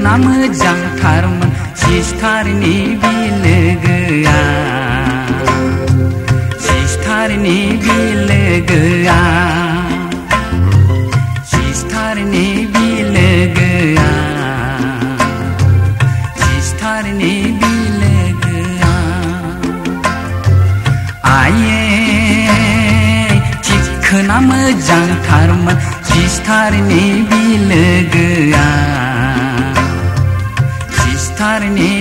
चिखोना मोजांथारमोन सिस्टारनि बिलोगोआ सिस्टारनि बिलोगोआ सिस्टारनि बिलोगोआ सिस्टारनि बिलोगोआ आये चिखोना मोजांथारमोन सिस्टारनि बिलोगोआ सिस्टारनि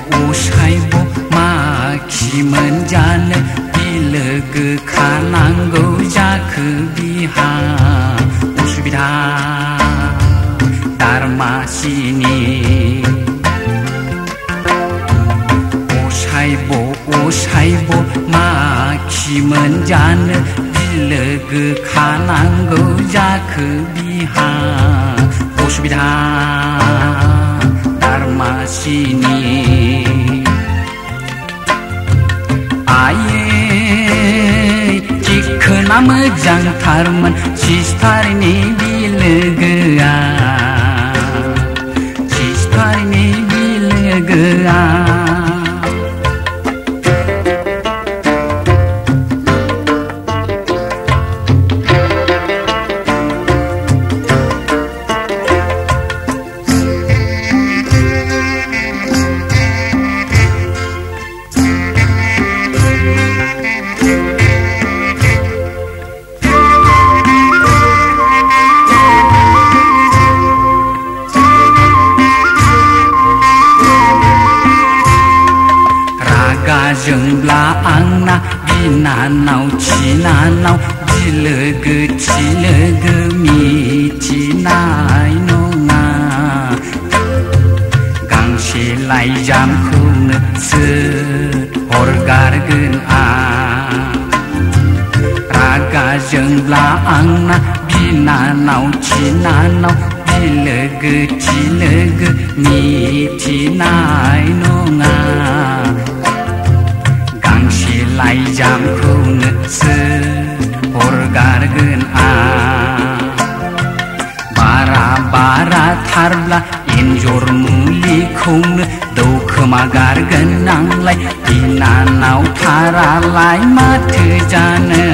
असायब असायब माखि मोनजानो बिलोगो खानांगौ जाखो बिहा उसुबिदा दारमासिनि असायब असायब माखि मोनजानो बिलोगो खानांगौ जाखो बिहा उसुबिदा 阿西米阿耶吉克那么让他们去猜你 na, bi na nao, chi na nao di le gơ, chi le gơ, mi chi na ai no na. Gang shi lai jam khu khung sư hor gar gun a. Raga jeng la ang na, bi na nao, chi na nao chi le gơ, chi le gơ, mi chi na ai no na. लाइजामखौनो सोर हरगारगोन आं बारा बारा थारब्ला एन्जर मुलिखौनो दौखोमा गारगोन आंलाय बिनानाव थारालाय माथो जानो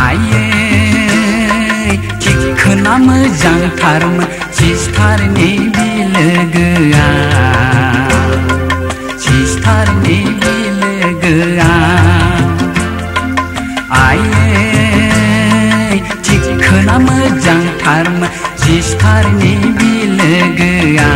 आये चिखोना मोजांथारमोन सिस्टारनि आयै थिखोना मोजांथारमोन सिस्टारनि बिलोगोआ